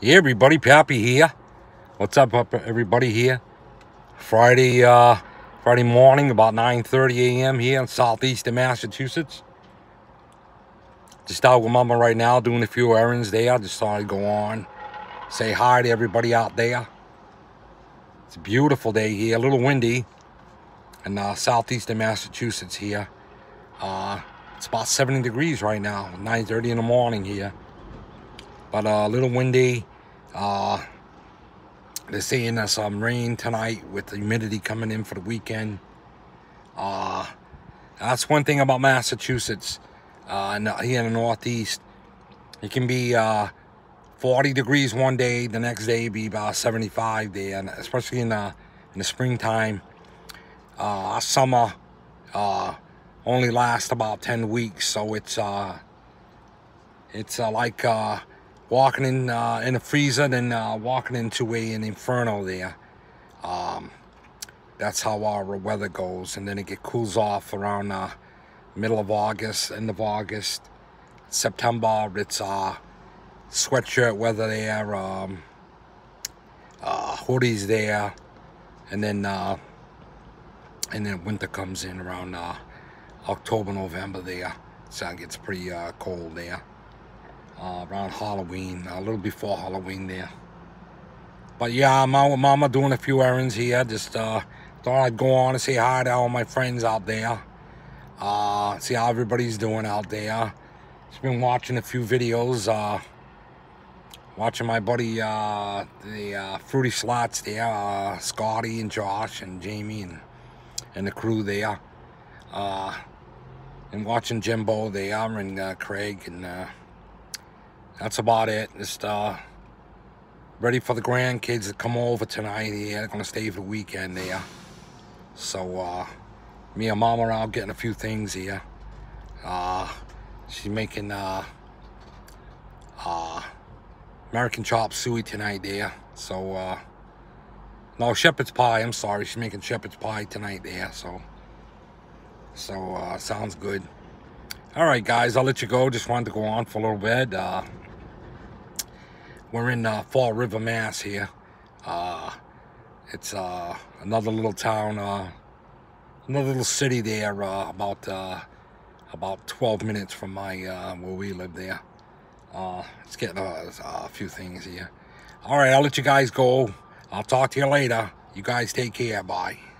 Hey everybody, Pappy here. What's up, up everybody here? Friday, uh, Friday morning, about 9.30 a.m. here in southeastern Massachusetts. Just out with Mama right now, doing a few errands there. Just thought I'd go on, say hi to everybody out there. It's a beautiful day here, a little windy in uh, southeastern Massachusetts here. Uh, it's about 70 degrees right now, 9.30 in the morning here. But uh, a little windy. Uh, they're saying there's some rain tonight with the humidity coming in for the weekend. Uh, that's one thing about Massachusetts. Uh, here in the Northeast, it can be uh, 40 degrees one day, the next day be about 75 there, and especially in the in the springtime. Uh, summer uh, only lasts about 10 weeks, so it's uh, it's uh, like uh, walking in uh, in a freezer and uh, walking into a, an inferno there. Um, that's how our weather goes, and then it get cools off around uh, middle of August, end of August, September. It's uh, sweatshirt weather there, um, uh, hoodies there, and then uh, and then winter comes in around uh, October, November there. So it gets pretty cold there. Uh, around Halloween, a little before Halloween there. But yeah, with Mama doing a few errands here. Just uh, thought I'd go on and say hi to all my friends out there. Uh, see how everybody's doing out there. Just been watching a few videos. Uh, watching my buddy, uh, the uh, Fruity Slots there, uh, Scotty and Josh and Jamie and, and the crew there. Uh, and watching Jimbo there and uh, Craig and uh, that's about it. Just uh, ready for the grandkids to come over tonight. Yeah, they're gonna stay for the weekend there. So uh, me and mom are out getting a few things here. Uh, she's making uh, uh, American chop suey tonight there. So uh, no shepherd's pie. I'm sorry, she's making shepherd's pie tonight there. So so uh, sounds good. All right, guys, I'll let you go. Just wanted to go on for a little bit. Uh, we're in uh, Fall River, Mass. Here, uh, it's uh, another little town, uh, another little city there, uh, about uh, about 12 minutes from my where we live there. Getting a, a few things here. All right, I'll let you guys go. I'll talk to you later. You guys take care. Bye.